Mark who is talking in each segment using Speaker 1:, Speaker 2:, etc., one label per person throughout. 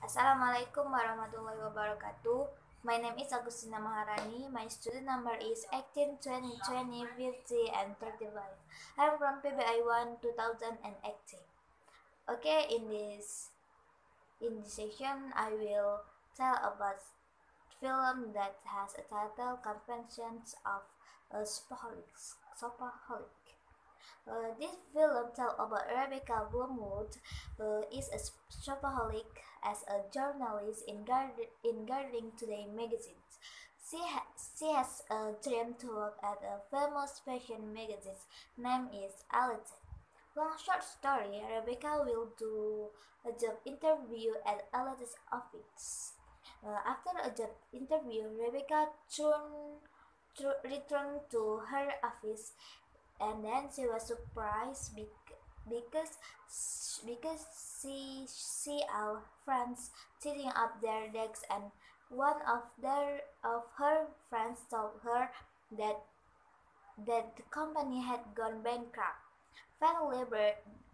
Speaker 1: Assalamualaikum warahmatullahi wabarakatuh. My name is Agustina Maharani. My student number is 18, 20, 20, 50, and 35. I'm from PBI 1 2018. Okay, in this in this section, I will tell about film that has a title Confessions of a Shopaholic. Shopaholic. Uh, this film tells about Rebecca Bloomwood, who is a shopaholic as a journalist in, Guard- in Gardening Today magazine. She, ha- she has a dream to work at a famous fashion magazine name is Alette. Long short story, Rebecca will do a job interview at Alette's office. Uh, after a job interview, Rebecca turn, tr- returned to her office and then she was surprised bec- because because she see our friends sitting up their desks and one of their of her friends told her that that the company had gone bankrupt. Finally,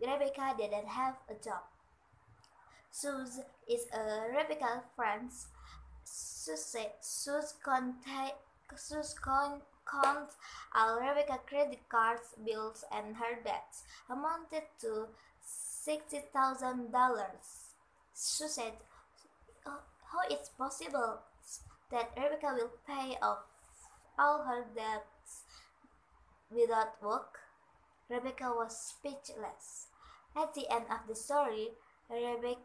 Speaker 1: Rebecca didn't have a job. Suze is a Rebecca friend. Suze, Suze contact Suze con- count all Rebecca credit cards, bills, and her debts amounted to sixty thousand dollars. She said, How is possible that Rebecca will pay off all her debts without work?" Rebecca was speechless. At the end of the story, Rebecca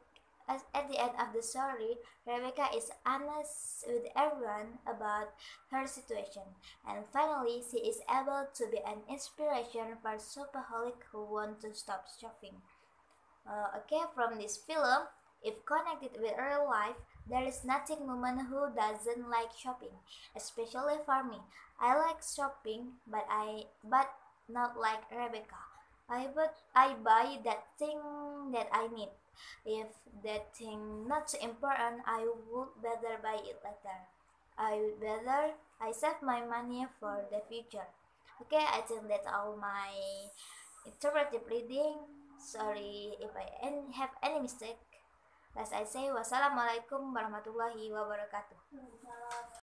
Speaker 1: at the end of the story, Rebecca is honest with everyone about her situation, and finally, she is able to be an inspiration for shopaholics who want to stop shopping. Uh, okay, from this film, if connected with real life, there is nothing woman who doesn't like shopping, especially for me. I like shopping, but I but not like Rebecca. I but I buy that thing that I need. If that thing not so important, I would better buy it later. I would better I save my money for the future. Okay, I think that's all my interpretive reading. Sorry if I have any mistake. As I say, wassalamualaikum warahmatullahi wabarakatuh.